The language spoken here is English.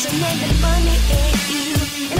So make the money if you.